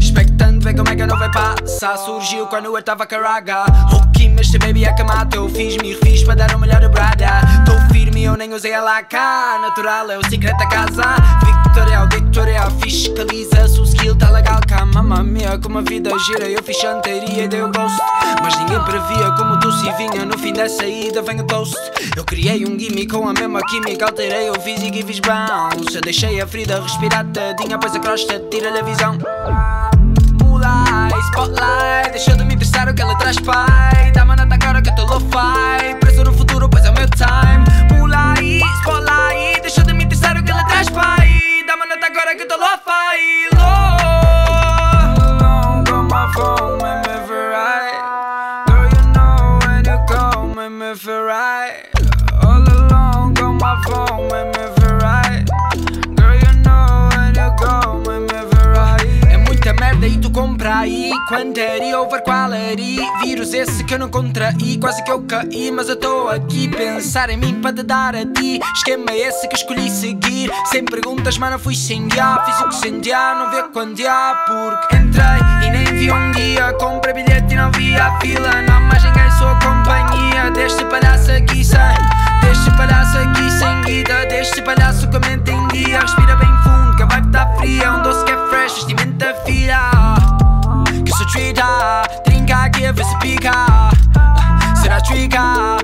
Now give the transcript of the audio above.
Expectante, ver como é que não vai passar Surgiu quando eu tava caraga mas baby é que mata Eu fiz-me e refiz para dar o melhor brada Tô firme, eu nem usei a laca Natural é o secreto da casa. Victorial, Victorial, fiscaliza Se o skill tá legal, cá Mamma mia, como a vida gira Eu fiz chanteria e deu gosto Mas ninguém previa como tu se vinha No fim da saída vem o toast. Eu criei um gimmick com a mesma química Alterei o físico e fiz bounce Eu deixei a ferida respirar tadinha Pois a crosta tira-lhe a visão. Mulai, spotlight Deixa de me interessar o que ela traz pai Quantity over quality Vírus esse que eu não contraí. Quase que eu caí, mas eu tô aqui. Pensar em mim para te dar a ti. Esquema esse que escolhi seguir. Sem perguntas, mano, fui sem guiar. Fiz o que sentia, não vê quando há Porque entrei e nem vi um dia. Comprei bilhete e não vi a fila Não Trinca que a se pica Será trica